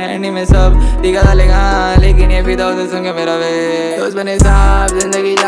Handy में सब दिखा डालेगा लेकिन ये फिदा तो उसे सुन के मेरा वे। तो दोस्त बने साहब, ज़िंदगी जा